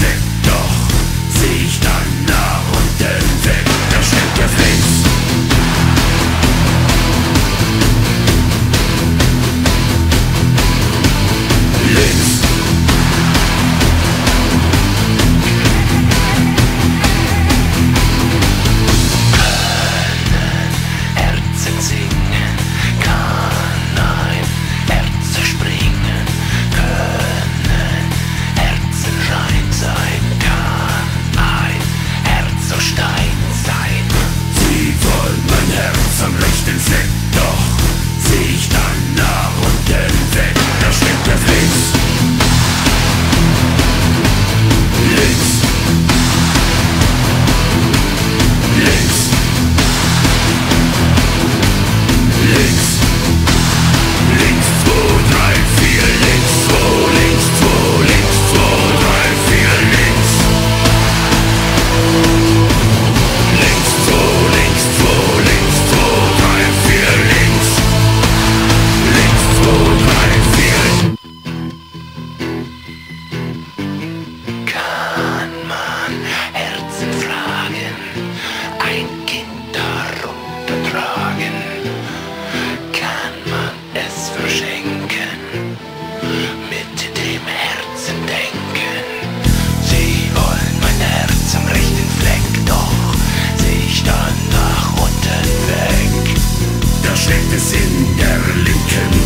sick zum rechten Sinn. es in der Linken.